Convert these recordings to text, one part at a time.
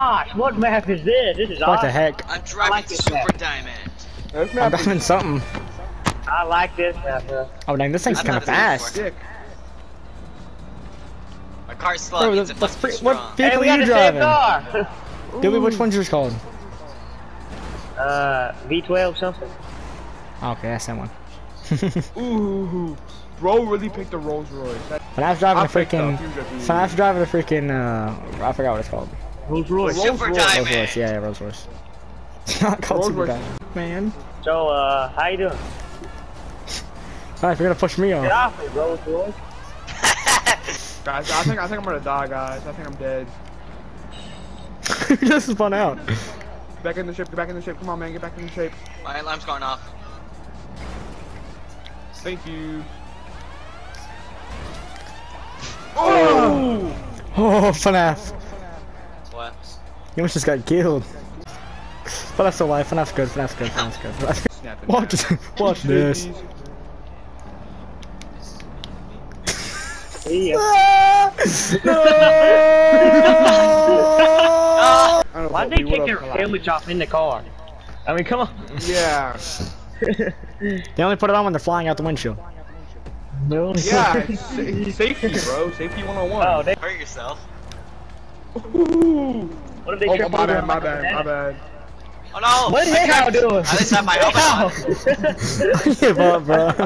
Gosh, what map is this? This is What the heck? I'm driving like this Super map. Diamond. This I'm map is driving something. I like this map, bro. Oh dang, this thing's kind of not done this fast. My car's slow. Bro, Bro, the, means the free, what vehicle we are you driving? car. Gilby, which one's yours called? uh, V12 something. Oh, okay, that's that one. Ooh, bro really picked a Rolls Royce. That, When I was driving I a picked freaking, up, when I was driving a freaking, uh, I forgot what it's called. Rolls Royce. Rolls Super Royce. Rolls Diamond. Royce, yeah, yeah, Rolls Royce. It's not called Rolls Super Royce. Diamond. Man, So, uh, how you doing? alright, if you're gonna push me off. Get off. off me, Rolls Royce. guys, I think I think I'm gonna die, guys. I think I'm dead. you just spun out. Get Back in the ship. Get back in the ship. Come on, man. Get back in the shape. My alarm's going off. Thank you. Oh! Oh, FNAF. What? You almost just got killed. FNAF's alive, FNAF's good, FNAF's good, FNAF's good. FNAF's good. Snap it. Watch, watch this. See ya. I don't know Why'd they we take would've sandwich off in the car? I mean, come on. Yeah. They only put it on when they're flying out the windshield. No. Yeah. it's safety, bro. Safety 101. Oh, they, Hurt yourself. Ooh. What if they Oh, trip my over bad, my bad, my bad. Oh no! What I the hell tried- doing? At least I have my helmet on. Give up, bro.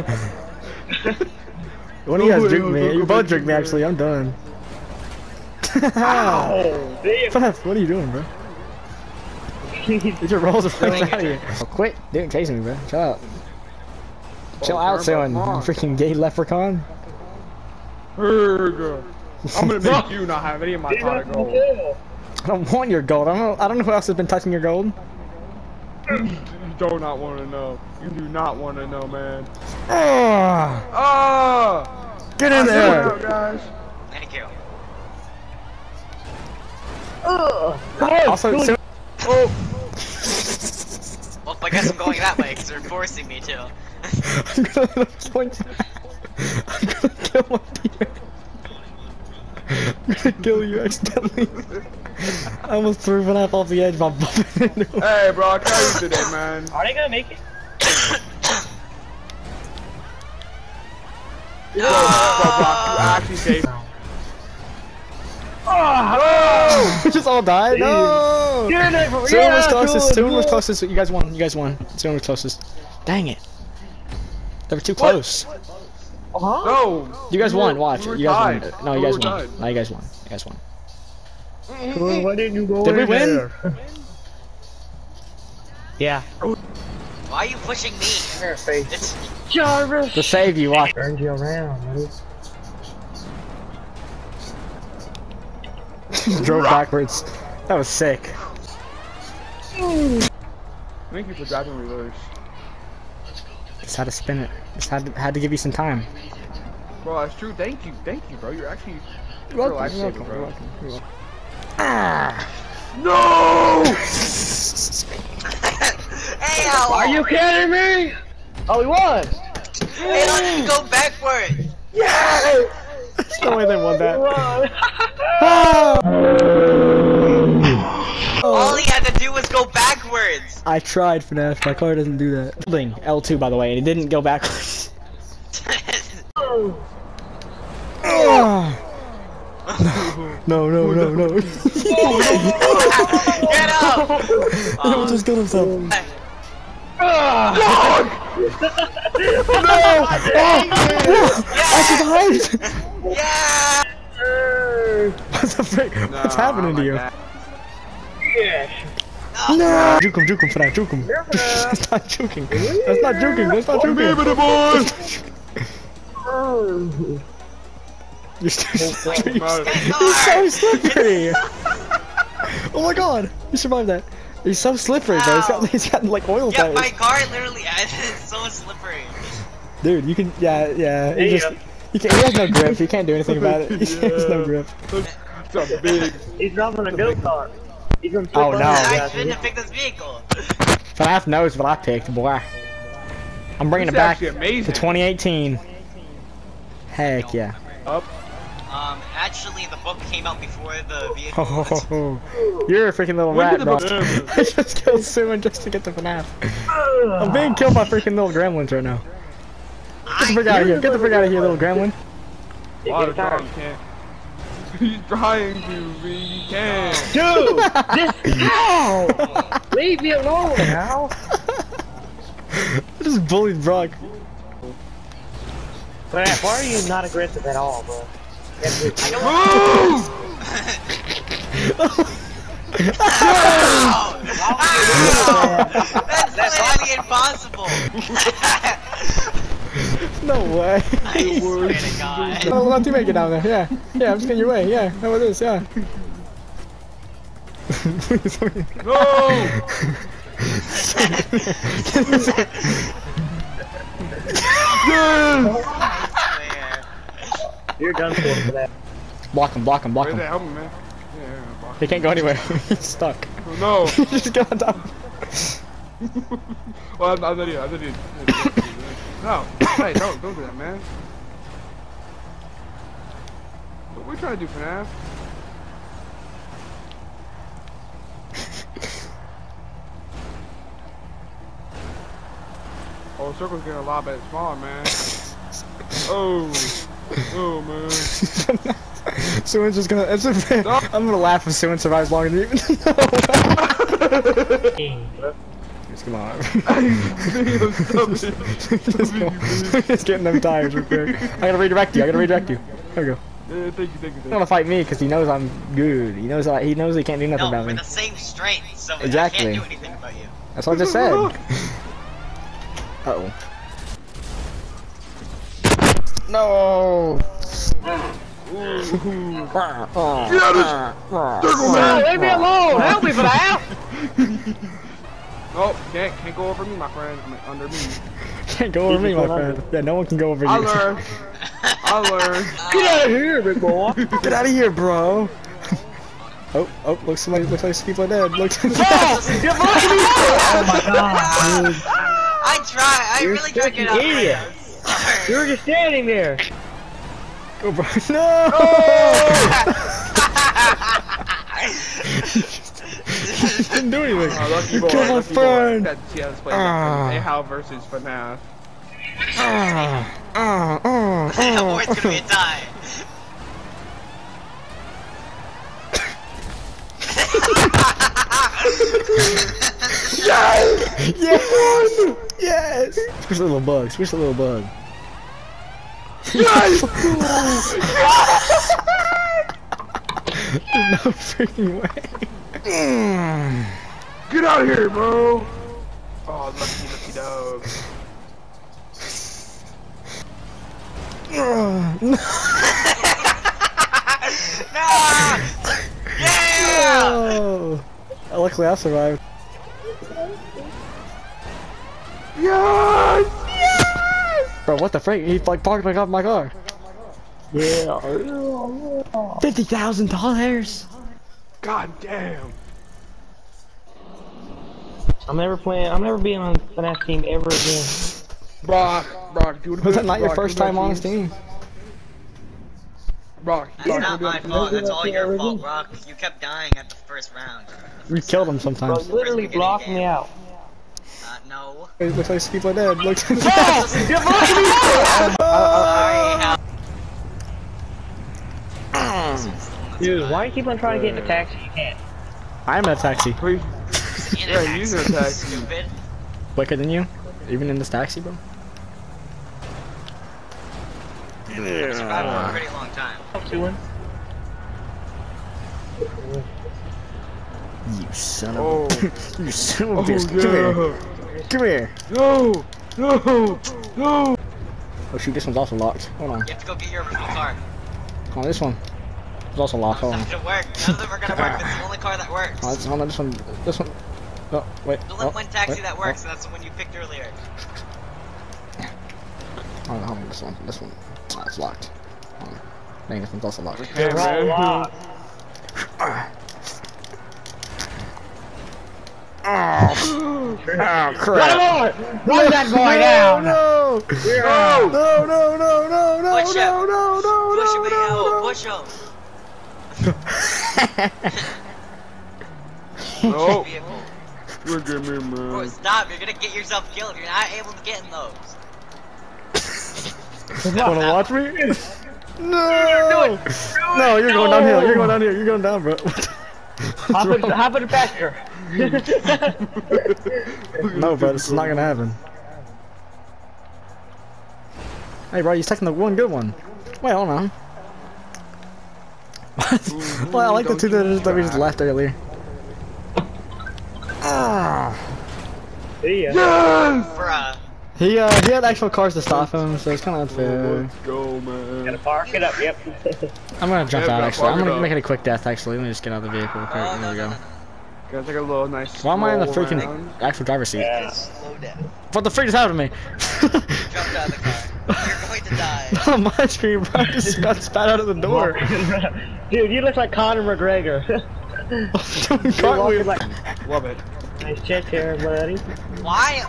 One of you guys drink me. You both drink me, actually. I'm done. Oh, damn. What are you doing, bro? Get your rolls of out of here. Oh, quit, dude, chasing me, bro. Chill out. Oh, Chill Oh, out, turn Sean. back on. Freaking gay leprechaun. Herg. I'm gonna make you not have any of my Dude, pot of gold. Cool. I don't want your gold. I don't know. I don't know who else has been touching your gold. You do not want to know. You do not want to know, man. Ah, Ah! get in Get there. out, guys. Thank you. Also, good. soon- Oh, Well, I guess I'm going that way because they're forcing me to. I'm gonna end up killing. I'm gonna kill my teammate. I'm gonna kill you accidentally. I almost threw FNAF off the edge by bumping into him. hey, bro, I carried you today, man. Are they gonna make it? Bro, Brock, you actually saved. Oh, We just all died. No. Get in there, bro. Soon Yeah, was closest. good, Soon was closest. You guys won. You guys won. Soon was closest. Dang it. They were too close. Uh-huh. No. You guys we won. were- Watch. we You guys tied. won. No, you We guys were won. tied. No, you guys won. You guys won. Well, Why didn't you go Did we win? there? Yeah. Why are you pushing me? Her face. It's Jarvis. To save you, watch. Turned you around, buddy. Drove backwards. That was sick. Thank you for driving reverse. Just had to spin it. Just had to, had to give you some time. Bro, that's true. Thank you. Thank you, bro. You're actually. You're You're a lifesaver, bro. Ah! No! hey, ow! Are you kidding me? Oh, he was. They let me go Yeah! There's no way they won that. Run. All he had to do was go backwards. I tried, FNAF. My car doesn't do that. Building L2, by the way, and it didn't go backwards. Ah! No, no, no, no. Get up! He'll just kill himself. no! I survived! Yeah! What the frick? What's happening to you? Yeah. No! Juke him, juke him for that, juke him. That's not juking. That's not juking, that's not juking. boy! You're so, you're Bro, so slippery! oh my god! You survived that. He's so slippery, bro. He's got, he's got like oil Yeah, tires. my car literally is so slippery. Dude, you can, yeah, yeah. He just, uh, you can, he has no grip. He can't do anything about it. He has no grip. That's a big. He's driving a go kart. He's gonna flip Oh, no. I shouldn't have picked this vehicle. FNAF knows what I picked, boy. I'm bringing This it is back to amazing. 2018. Heck yeah. Up. Um, actually, the book came out before the vehicle. Oh, you're a freaking little When rat, did bro. I just killed Suman just to get the FNAF. I'm being killed by freaking little gremlins right now. Get the frick out of here. Get the frick out of here, little gremlin. It Water gets dog tired. can't. He's trying to be, he can't. Dude, this Ow! Leave me alone, Al. I just bullied Brock. But why are you not aggressive at all, bro? That's don't Oh, That's literally impossible! No way. I swear to God. Oh, let you make it down there. Yeah. Yeah, I'm just getting your way. Yeah. How about this? Yeah. Please, please. No! I You're done for for that. block him, block him, block Where's him. that helmet, man? Yeah, yeah, yeah. He can't go anywhere. He's stuck. Oh, no! just get on top. well, I'm, I'm not even, I'm not even. No! Hey, don't, don't do that, man. What we trying to do, FNAF? Oh, the circle's getting a lot better smaller, man. Oh, oh man. Suin's just gonna. It's a, I'm gonna laugh if someone survives longer than you. no. Just come on. Damn, just, come on. just getting them tires real quick. I gotta redirect you. I gotta redirect you. There we go. Yeah, thank you, thank you, He's gonna fight me because he knows I'm good. He knows I, he knows he can't do nothing No, about we're me. the same strength, so Exactly. I can't do anything about you. That's what I just said. Uh oh. No. No, leave me alone! Help me for that! Oh, can't, can't go over me, my friend. I mean, under me. Can't go over me, my friend. Yeah, no one can go over I you. learned. I learned. Get out of here, big boy! Get out of here, bro. Oh, oh, looks like looks like people are dead. Looks. Oh, you're blocking me! Oh my god, dude. I try. I You're really try to get out an of idiot. Sorry. You were just standing there. Go, bro. No. Didn't do anything. Oh, lucky boy. Kill my lucky friend. Boy. That, yeah, let's play Ah. Ahal versus FNAF. Ah, ah, ah, That ah. boy's gonna be a tie. Yes! Yes! Squish the little bug. Squish the little bug. Yes! No freaking way. Mm. Get out of here, bro! Oh, lucky, lucky dog. Ugh, no. no! Yeah! Oh. Luckily, I survived. Yes! Bro, what the frick? He like parked my car. My car. Yeah. Fifty thousand dollars. God damn. I'm never playing. I'm never being on FNAF team ever again. Brock, Brock, do it Was that not your first time on Steam? Brock, That's Brock, not my fault. That's all your Everything. fault, Rock. You kept dying at the first round. We killed him sometimes. Bro, sometimes. literally blocked me out. No. It looks like people are dead. Look. You're blocking me out! Sorry, Dude, why do you keep on trying to get in a taxi? You can't. I'm in a taxi. Please. In Yeah, a taxi, use your taxi. Stupid. Quicker than you? Even in this taxi, bro? I've survived for a pretty long time. Doing? You son of Oh. you son of Oh, a bitch. Come here. Yeah. Come here. No! No! No! Oh shoot, this one's also locked. Hold on. You have to go get your original car. Oh, this one. It's also locked. Hold None on. of them work. None of them are gonna work. It's the only car that works. Oh, this, hold on, this one. This one. Oh, wait. There's Oh, only one taxi wait, that works, oh. and that's the one you picked earlier. Hold on, hold on, this one. This one. Oh, it's locked. Hold on. Dang, this one's also locked. Yeah, We're all man. locked. Oh, Oh crap! Run more! Run that boy down! No! Yeah. No! No! No! No! No! Push No! him. No! No! Push No! him, No! AO, push him. No. Vehicle. Look at me, Bro, man. stop, you're gonna get yourself killed. You're not able to get in those. Wanna watch me? No! No, you're going downhill. You're going down here. You're going down, bro. Hop in, hop in the pasture. No, bro, this is not gonna happen. Hey, bro, you're taking the one good one. Wait, hold on. well, I like the two that, that we just left earlier. Ah. See ya. Yes! Bruh. He uh he had actual cars to stop him, so it's kind of unfair. Let's go, Gotta man. park it up, yep. I'm gonna jump Yeah, out actually. I'm gonna up. make it a quick death actually. Let me just get out of the vehicle. Okay, Oh, there no, we go. no, no. Gotta take a little nice. Why am I in the freaking around. actual driver's seat? Yeah. What the freak is happening to me? Jumped out of the car. You're going to die. On my screen, bro, I just got spat out of the door. Dude, you look like Conor McGregor. Doing You're walking like Love it. nice chest hair, buddy. Why?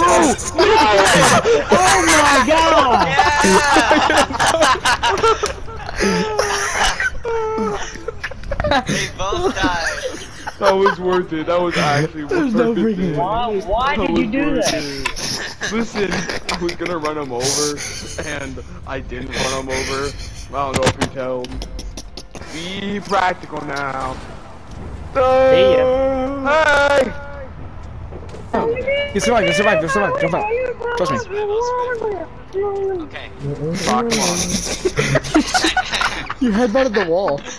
Oh! oh my god! Yeah! They both died. That was worth it. That was actually worth There's no it. freaking Why, why That did you do worth that? it. Listen, I was gonna run him over, and I didn't run him over. I don't know if you tell. Be practical now. See Hey! You survived, you survived, you survived. Jump out. Trust me. Okay. Ah, come on. You headbutted the wall.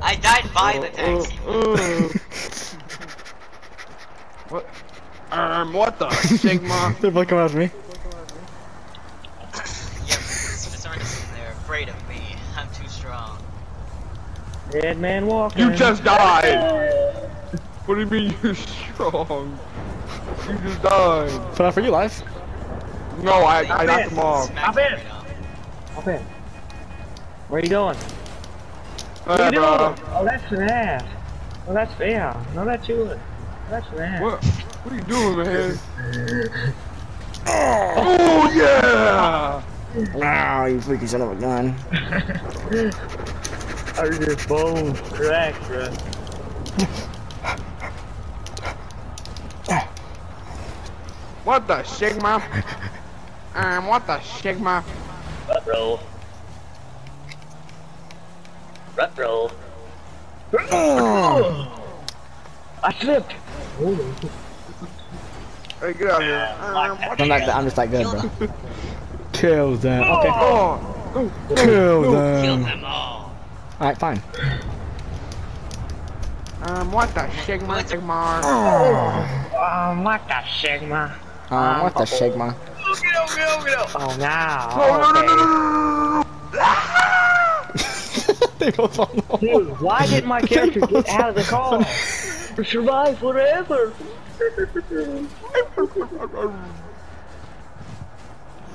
I died by the taxi. Uh, uh. what? Um, what the Sigma? They're both coming after me. Yep. For some reason they're afraid of me. I'm too strong. Dead man walking. You just died. What do you mean you're strong? You just died. Put out for you live. No, I I knocked him off. Smacked I'm in. me up. Hop in. Where are you going? What Hey, you doing? bro. Oh, that's an ass. Oh, that's fair. No, that's you. That's an ass. What? What are you doing, man? Oh oh, yeah! Wow, you freaky son of a gun. Are your bones cracked, bro? What the Sigma? Um, what the Sigma? Rut roll. Rut roll. I slipped. Hey, get out of here. Um, I'm not. I'm just that good, bro. Kill them. Okay. Oh! Oh! Kill Kill them. them all. All right, fine. Um, what the Sigma? Sigma? Um, what the Sigma? Um, what the Sigma? Oh, now. Oh, no, no, no, okay. no, no, no, no, they both on the wall. Dude, why didn't my character get out of the car? Survive forever. no.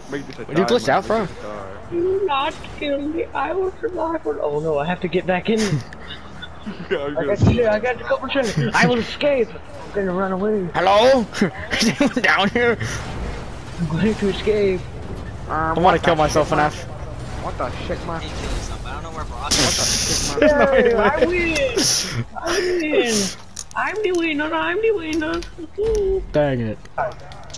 Make this a Would you glitch out, bro? Make this a die. Do not kill me. I will survive. For... Oh no, I have to get back in. Yeah, I'm I gonna- got to. I got a couple seconds. I will escape. I'm gonna run away. Hello? Is anyone down here? I'm going to escape. Um, I what want to kill myself Sigma? enough. What the Sigma? Didn't kill yourself. I don't know where Brock What the is. Sigma? There's no way to I win. win. I win. I'm the winner. I'm the winner. Dang it.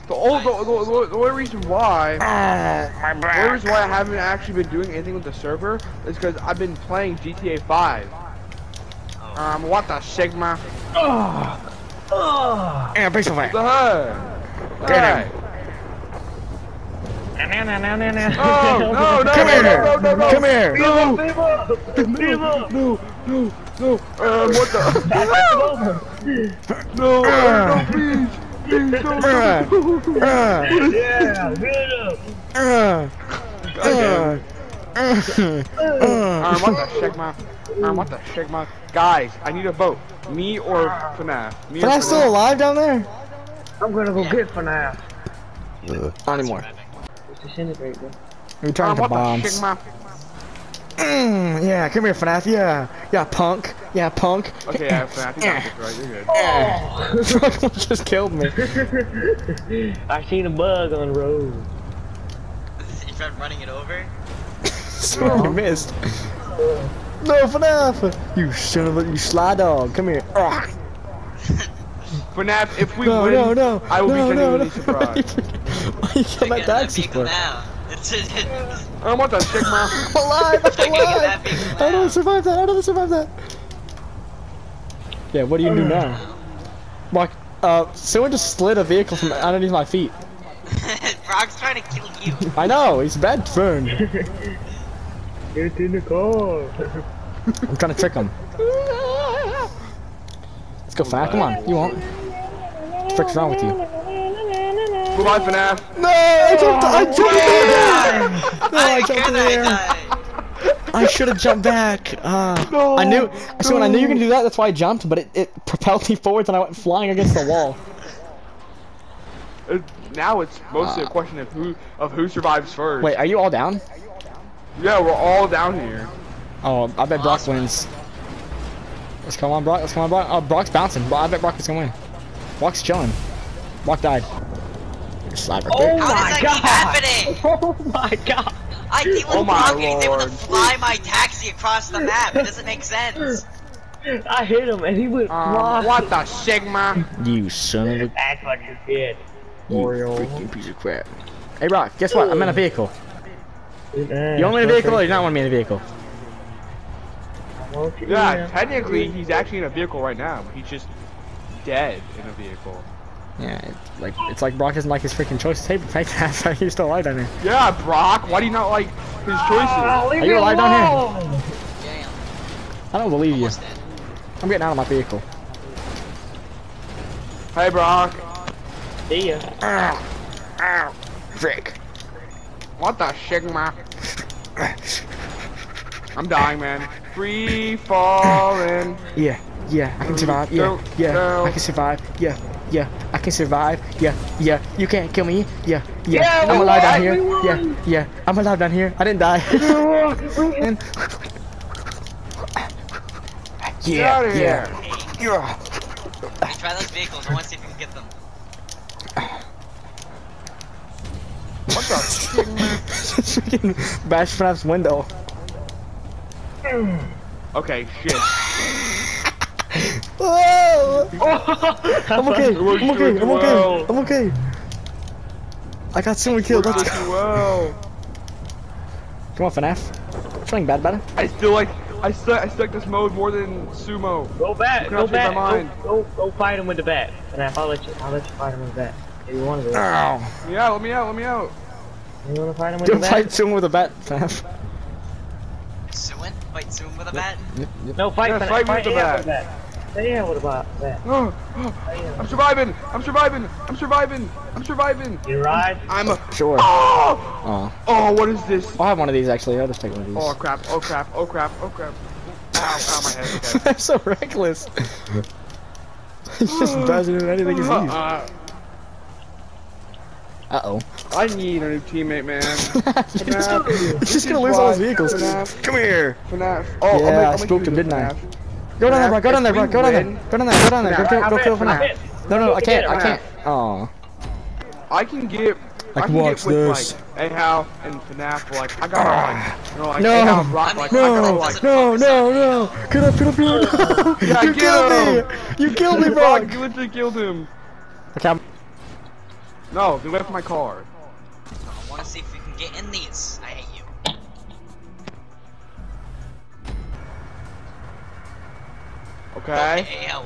The, oh, the, the, the, the only reason why, Oh, my the only reason why I haven't actually been doing anything with the server is because I've been playing GTA 5. Oh. Um, what the Sigma? Oh. Oh. Yeah, base of The heck? Get him. Oh, no, no, Come no, here. no, no, no, Come here. No, Viva! Viva! no, no, no. Um, what the? no, Uh. no, please. Please, no, Bruh. no. Uh, Yeah, Viva! uh, uh, uh, Um, what the Sigma? Um, what the Sigma? Guys, I need a vote. Me or FNAF? Me or Am I still alive down there? I'm gonna go get FNAF. Not anymore. Just disintegrate, bro. We turned Um, to what the bombs. Mm, yeah, come here, FNAF. Yeah, Yeah, punk. Yeah, punk. Okay, yeah, FNAF, you got right. You're good. Fucking just killed me. I seen a bug on the road. You tried running it over? Sorry, you missed. No, FNAF! You son of a, you sly dog. Come here. FNAF, if we No, win, no, no. I will no, be no, genuinely no. surprised. Why you kill that Get that taxi vehicle for? now. It's I want that Sigma. I'm alive! I'm alive! vehicle How do I now. survive that? How do I survive that? Yeah, what do you do now? Mark, uh, someone just slid a vehicle from underneath my feet. Brock's trying to kill you. I know, he's a bad friend. Get in the car. I'm trying to trick him. Let's go, Fat. Come on, you won't. What the frick's wrong with you? Goodbye, FNAF. No, I jumped. I jumped. no, I I jumped in the I air. I should have jumped back. Uh, No, I knew. So when I knew you were gonna do that, that's why I jumped. But it, it propelled me forwards, and I went flying against the wall. Uh, now it's mostly a question of who of who survives first. Wait, are you all down? Yeah, we're all down here. Oh, I bet Brock wins. Let's come on, Brock. Let's come on, Brock. Oh, Brock's bouncing. I bet Brock is gonna win. Brock's chilling. Brock died. Slap Oh How my does that god! happening? Oh my god! I deal with Oh my Brock and he's able to fly my taxi across the map. It doesn't make sense. I hit him and he went Um, flying. what the Sigma? You son of a That's what you did. you Oreo. freaking piece of crap. Hey, Rock, Guess what? I'm in a vehicle. You You want me in a vehicle or you not want me in a vehicle? Yeah, technically he's actually in a vehicle right now. but He's just dead in a vehicle. Yeah, it's like it's like Brock doesn't like his freaking choices. Hey, thank that. You're still alive down here. Yeah, Brock. Why do you not like his choices? Are you alive down here? Damn. I don't believe you. Dead. I'm getting out of my vehicle. Hey, Brock. See ya. Frick. What the Sigma? I'm dying, man. Free falling. Yeah, yeah, I can survive. Yeah, yeah. I can survive. Yeah, yeah, I can survive. Yeah, yeah, you can't kill me. Yeah, yeah, Yeah, I'm we alive down here. Yeah, yeah, I'm alive down here. I didn't die. And- Get yeah, yeah, here. yeah. Hey, try those vehicles. I want to see if we can get them. What the Sigma? Freaking bash FNAF's window. Okay, shit. Oh, I'm okay. I'm okay. I'm okay. well. I'm okay. I got someone killed. Let's go. Well, Come on, FNAF. Feeling bad about it? I still like. I still I still like this mode more than sumo. Go back, You go cannot change back, go, go, go fight him with the bat. And I'll let you, I'll let you fight him with the bat. If you want to, Oh. Yeah, let me out. Let me out. you want to fight him with Don't the fight bat? someone with a bat, FNAF. Suin? Fight Suin with a bat? No, fight, Yeah, fight, fight fight, with the bat. With the bat. Yeah, with the bat. bat. Oh, oh, I'm surviving. I'm surviving. I'm surviving. I'm surviving. You ride? I'm a. Sure. Oh! Oh. Oh, what is this? I'll have one of these actually. I'll just take one of these. Oh crap! Oh crap! Oh crap! Oh crap! Ow! Ow! My head. Okay. That's so reckless. He just doesn't do anything he sees. Uh, oh. I need a new teammate, man. He's just gonna lose all his vehicles. FNAF. Come here. FNAF. Oh, I'll Yeah, make- I I'll make spooked you him, didn't I? FNAF. Go down there, bro. Go down there, bro. Go down there. Go down there. Go down there. Go kill, go kill I FNAF. bet. No, no, I can't. I can't. Oh. I can get. I I can can watch get with this. like Ahal and FNAF. Like I got ah. like, you know, like No. Ahal and Brock. Like I No, got like. no, no, no. Get up, get up, get up. Yeah, you killed him. me. You killed me, bro. you literally killed him. Okay, I'm- No, they left my car. I want to see if we can get in these. I hate you. Okay. Hey, owl.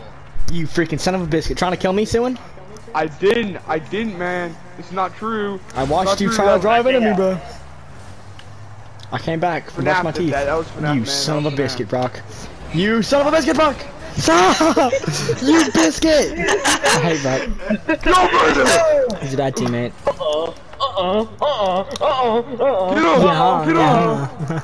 you freaking son of a biscuit. Trying to kill me, Suin? I didn't. I didn't, man. It's not true. I watched Not you true, try that to drive into me, bro. I came back. FNAF Brushed my did teeth. that. That was FNAF, You man. son of a biscuit, Brock. You son of a biscuit, Brock! Stop! you biscuit! I hate Brock. Go further! He's a bad teammate. Uh-oh, uh-oh, uh-oh, uh-oh, uh-oh. Get him! Yeah, Get him! yeah.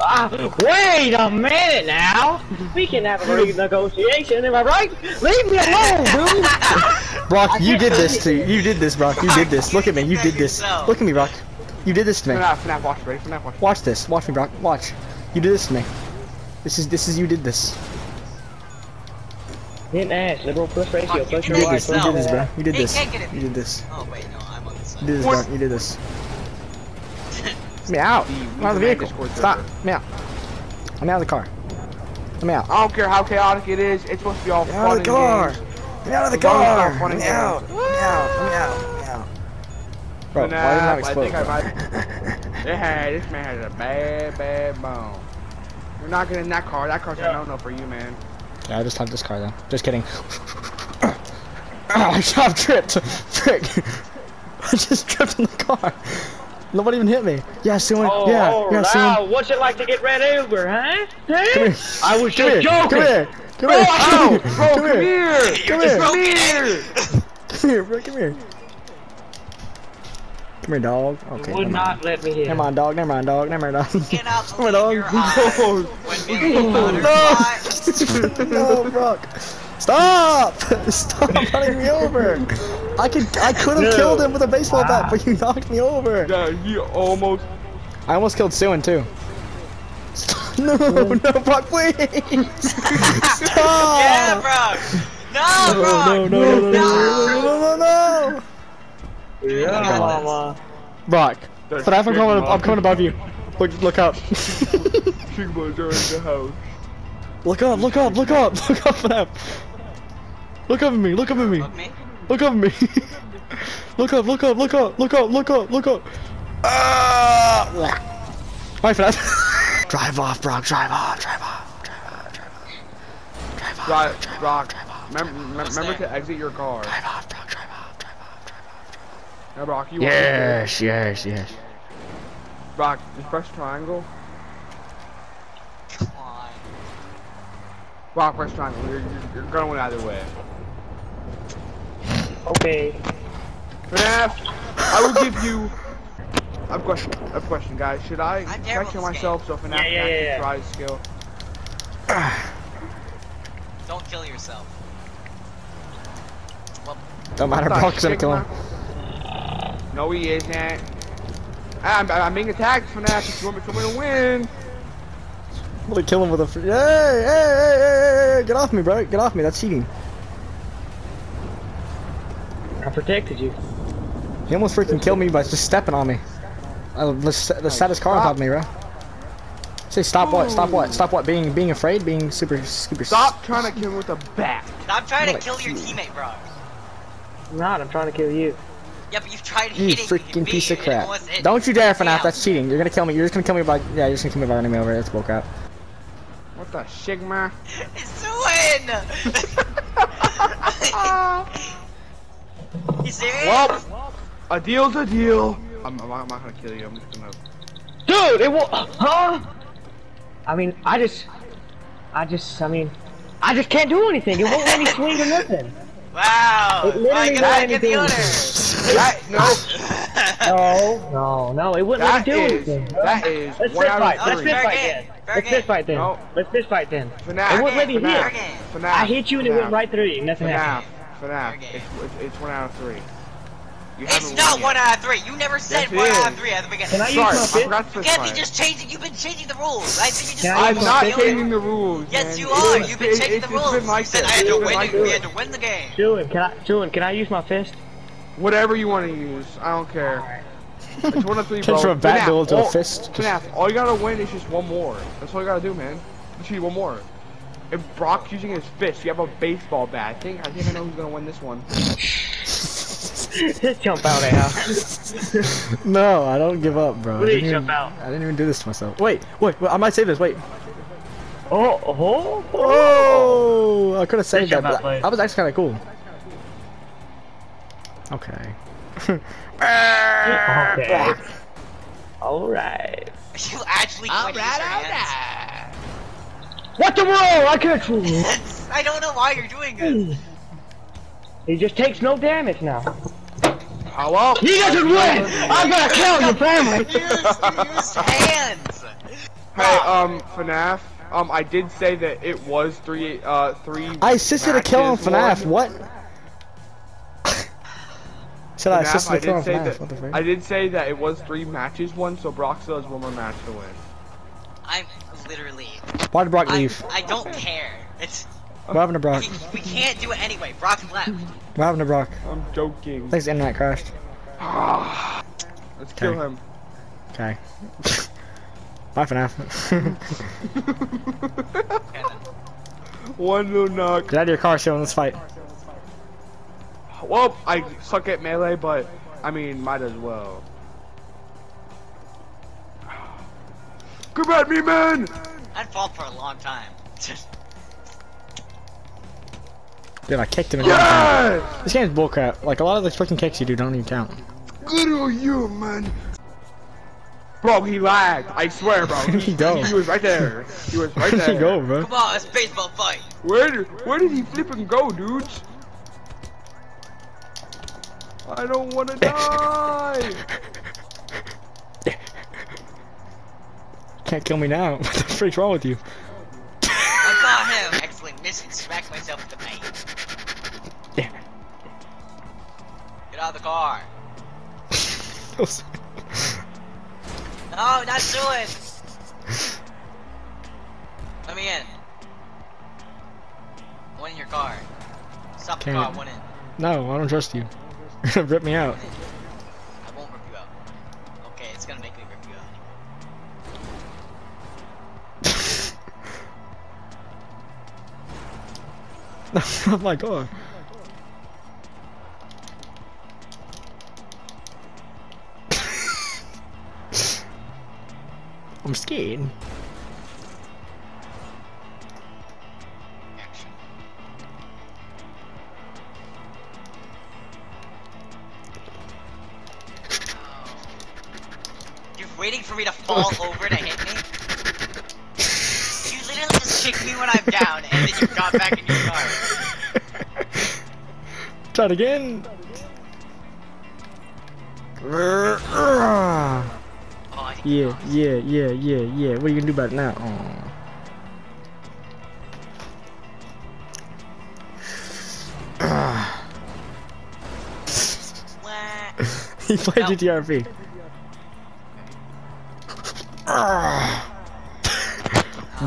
Ah, wait a minute now! We can have a renegotiation, am I right? Leave me alone, dude! Brock, you did this to you did this, Brock. You did this. Look at me. You did this. Look at me, Brock. You did this to me. FNAF, FNAF, watch, ready? FNAF, watch. Watch this. Watch me, Brock. Watch. You did this to me. This is this is you did this. Hit ass, liberal plus ratio, Fuck, you plus did your this. You did this, bro. You did this. can't get it. You did this. Oh wait, no, I'm on this You did this, What? bro. You did this. Let me out. Steve, I'm out of the vehicle. Stop. server. Let me out. Let me out of the car. Let me out. I don't care how chaotic it is. It's supposed to be all Get fun out of the car. games. Get out of the As long as it's car. not fun Let and me out. games. Let me out. Let me out. Let me out. Bro, why did it Nah, not I explode? think I bro? might. Yeah, this man has a bad, bad bone. You're not getting in that car. That car's a no-no for you, man. Yeah, I just have this car though. Just kidding. Ah, I shot tripped. Frick. I just tripped in the car. Nobody even hit me. Yeah, Suin. Oh, yeah, oh, yeah, now, Suin. what's it like to get ran over, huh? huh? Come here. I was Come just here. joking. Come here. Come here. Oh, bro, Come come here. here. Come You're just here. broken here. Come here, bro. Come here. Come here, dog. Okay. Would not let me hit. Never mind, dog. Never mind, dog. Never mind, dog. Get out Come here, dog. your eyes when Billy Butter flies. no, Brock. Stop! Stop running me over. I could, I could have No. killed him with a baseball bat, but you ah. knocked me over. Yeah, he almost. I almost killed Suin too. No, no, Brock, please! Stop! Yeah, bro. No, bro. No, no, no, no, no, no, no, no, no, no! Yeah, mama. Brock, That's but I'm big coming, I'm mom. coming above you. Look, look up. Sigmas are in the house. look up, look up, look up, look up, FNAF. Look up at me, look up at me, Look me. up at me. look up, look up, look up, look up, look up, look up. Ah! Bye, FNAF. drive off, Brock, drive off, drive off, drive off, drive off. Drive off, Rock, drive off, Rock. drive off, Mem- mem- What's remember there? to exit your car. drive off, Brock, drive off, drive off, drive off. drive off. Now, Rock, you Yes, yes, yes. Want Rock, just press triangle. Come on. Rock, press triangle. You're, you're, you're going either way. Okay. FNAF, I will give you. I have a question. I have a question, guys. Should I I'm can I terrible kill myself so FNAF Yeah, yeah, can yeah, actually yeah. try his skill? Don't kill yourself. Don't matter, What the Brock's gonna kill him. No, he isn't. I'm, I'm being attacked, FNAF. If you want me, if you want me to win. I'm gonna kill him with a. Fr- hey, hey, hey, hey, hey, get off me, bro. Get off me. That's cheating. I protected you. He almost freaking killed me by just stepping on me. Uh, the, s- the saddest car on top of me, bro. Say stop what? Stop what? Stop what? Being being afraid? Being super super. Stop trying to kill me with a bat. Stop trying to kill your teammate, bro. I'm not. I'm trying to kill you. Yeah, but you've tried You hitting freaking me piece of crap! it wasn't- Don't you dare, FNAF. Yeah. That's cheating. You're gonna kill me. You're just gonna kill me by. Yeah, you're just gonna kill me by running me over. That's bullcrap. What the Sigma? It's a win! you serious? Well, a deal's a deal. I'm, I'm, I'm not gonna kill you. I'm just gonna. Dude, it will. Huh? I mean, I just. I just. I mean, I just can't do anything. It won't let me swing or nothing. wow! It literally won't gotta get the anything. order. That no, No, no, no. It wouldn't that let me do is anything. that is Let's one fist fight. of Let's fist fight game. then. Let's fist fight then. Let's fist fight then. FNAF, It wouldn't let me hit. I hit you and it went right through you. Nothing happened. FNAF. now. It's, it's, it's one out of three. You It's haven't one out of three. You never said Yes, it one out of three at the beginning. Can I use my I fist? forgot to You fist can't be just changing. You've been changing the rules. I think you just. Can I I'm not changing the rules. Yes, man. you It's- are. it's- You've been changing it's the rules. been like you said this. I had to win. like we had to win the game. Julian, can I? Julian, can I use my fist? Whatever you want to use, I don't care. It's one of three, bro. Change from a bat FNAF, duel to a all- fist. FNAF, all you gotta win is just one more. That's all you gotta do, man. You just need one more. If Brock's using his fist, you have a baseball bat. I think I think I know who's gonna win this one. Just jump out eh, now. No, I don't give up, bro. I Please didn't, even, jump out. I didn't even do this to myself. Wait, wait, wait I might save this. Wait. Oh, oh, oh. Oh, I could have saved that. out, that was actually kind of cool. Okay. Okay. All right. You actually All quit your right, all hands. right. What the world? I control. I don't know why you're doing this. He just takes no damage now. How up? He doesn't win. I'm gonna kill your family. You used, used hands. Hey, um, FNAF. Um, I did say that it was three, uh, three. I assisted a kill on FNAF. won. What? Said I assisted I a kill on did say FNAF. that. What the frick? I did say that it was three matches won, so Brock still has one more match to win. I'm literally. Why did Brock I, leave? I don't care. It's What happened to Brock? we, we can't do it anyway. Brock left. What happened to Brock? I'm joking. Thanks, think internet crashed. Let's kill him. Okay. Bye for now. One little knock. Get out of your car, show in this fight. Well, I suck at melee, but I mean, might as well. Come at me, man! I'd fall for a long time. Dude, I kicked him in the time. Yes! This game's bullcrap. Like, a lot of the fucking kicks you do don't even count. Good on you, man. Bro, he lagged. I swear, bro. Where'd he go? He was right there. He was right Where'd he go, bro? Come on, it's a baseball fight. Where did, where did he flip and go, dudes? I don't wanna die. Can't kill me now. What the freak's wrong with you? I got him. Excellent mission. Smack myself in the face. Yeah. Get out of the car. No, not doing. it. Let me in. One in your car. Stop the Can't. car. One in. no, I don't trust you. Rip me out. oh my god. I'm scared. You're waiting for me to fall over to hit me? Kicked me when I'm down, and then you got back in your car. Try it again. Oh, Yeah, yeah, yeah, yeah, yeah. What are you gonna do about it now? Aw. He played No. GTRP.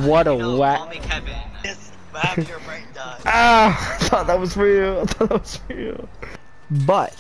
What a know, whack. Call me Kevin. Yes, after your brain dies. Ah, I thought that was real. I thought that was real. But